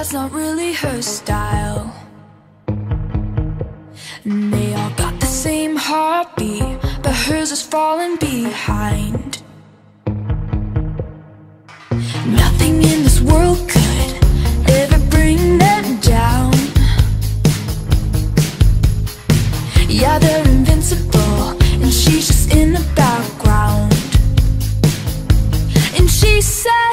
that's not really her style. And they all got the same heartbeat But hers is falling behind. Nothing in this world could ever bring them down. Yeah, they're invincible And she's just in the background. And she said